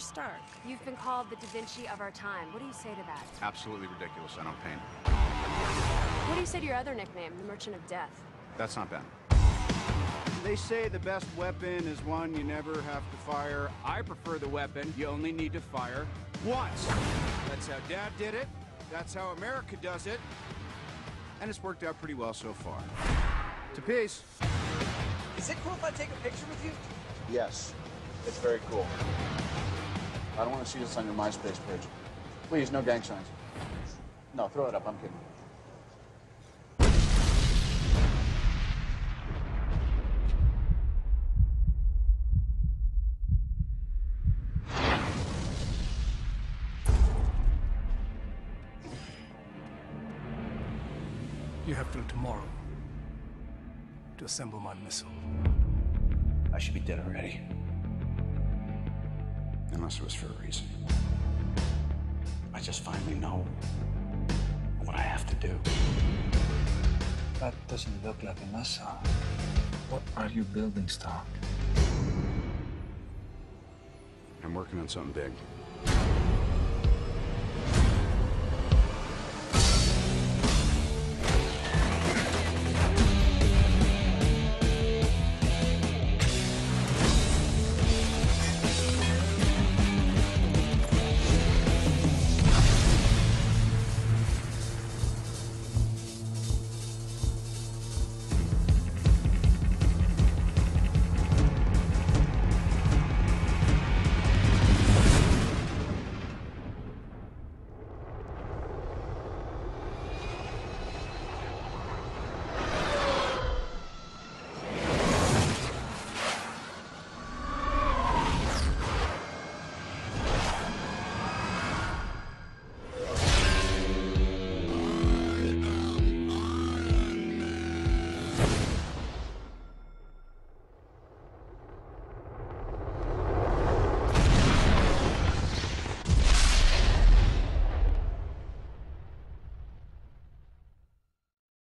Mr. Stark, you've been called the Da Vinci of our time. What do you say to that? Absolutely ridiculous. I don't paint. What do you say to your other nickname, the Merchant of Death? That's not Ben. They say the best weapon is one you never have to fire. I prefer the weapon you only need to fire once. That's how Dad did it. That's how America does it. And it's worked out pretty well so far. To peace. Is it cool if I take a picture with you? Yes. It's very cool. I don't want to see this on your MySpace page. Please, no gang signs. No, throw it up. I'm kidding. You have till tomorrow to assemble my missile. I should be dead already. Unless it was for a reason. I just finally know what I have to do. That doesn't look like a missile. What are you building, Stark? I'm working on something big.